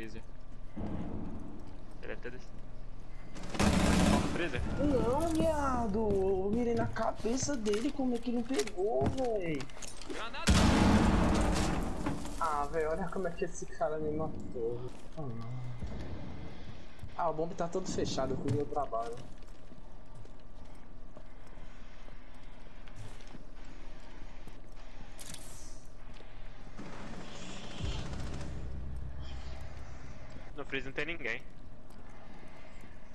freezer. Ele. É freezer? Não, miado! Eu mirei na cabeça dele, como é que ele pegou, véi? Granada! Ah, velho, olha como é que esse cara me matou. Ah, ah o bombe tá todo fechado com o meu trabalho. No freezer não tem ninguém.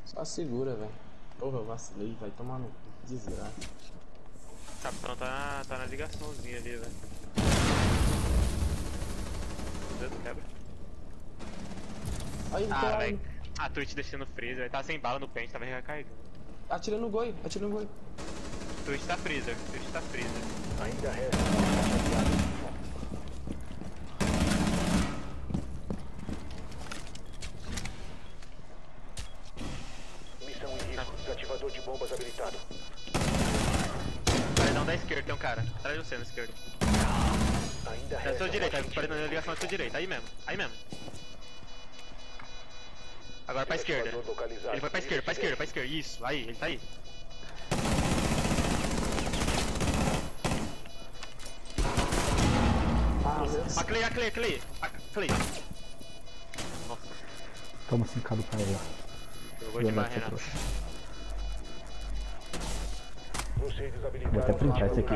Só segura, velho. Porra, eu vacilei, vai tomar no cu. desgraça. Capitão tá na, tá na ligaçãozinha ali, velho. Meu Deus, quebra. Aí, Ah, velho. A Twitch deixando no freezer, ele tá sem bala no pente, tava recarregando. Atira no goi, atira no goi. Twitch tá freezer, Twitch tá freezer. Ainda resta Desativador de bombas habilitado. Paredão da esquerda, tem um cara. Atrás de você na esquerda. Ainda É a resta sua direita, paredão da ligação à sua direita, aí mesmo, aí mesmo. Agora pra esquerda. Desativador localizado. Ele foi pra esquerda, pra esquerda, pra esquerda, isso, aí, ele tá aí. Ah. A Clay, a Clay, a Clay, a Clay. Nossa, Toma 5 pra ela. jogou Vou demais, Renato. Vou até printar esse aqui.